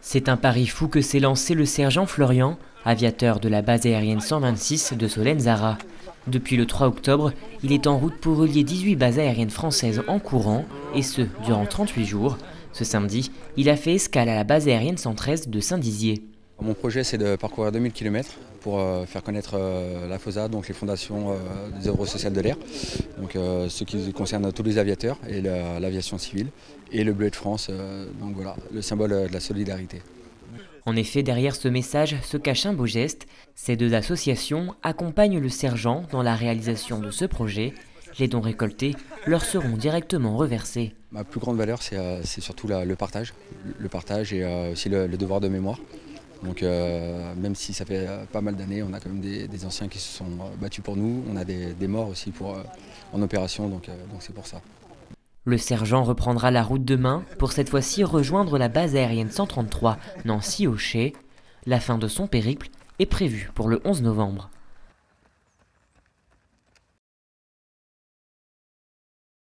C'est un pari fou que s'est lancé le sergent Florian, aviateur de la base aérienne 126 de Solenzara. Depuis le 3 octobre, il est en route pour relier 18 bases aériennes françaises en courant, et ce, durant 38 jours. Ce samedi, il a fait escale à la base aérienne 113 de Saint-Dizier. Mon projet, c'est de parcourir 2000 km pour euh, faire connaître euh, la FOSA, donc les fondations euh, des œuvres sociales de l'air, donc ce qui concerne tous les aviateurs et l'aviation civile, et le Bleu de France, donc voilà, le symbole de la solidarité. En effet, derrière ce message se cache un beau geste. Ces deux associations accompagnent le sergent dans la réalisation de ce projet. Les dons récoltés leur seront directement reversés. Ma plus grande valeur, c'est surtout le partage, le partage et aussi le devoir de mémoire. Donc euh, même si ça fait euh, pas mal d'années, on a quand même des, anciens qui se sont euh, battus pour nous, on a des, morts aussi pour, en opération, donc c'est pour ça. Le sergent reprendra la route demain pour cette fois-ci rejoindre la base aérienne 133 Nancy-Aucher. La fin de son périple est prévue pour le 11 novembre.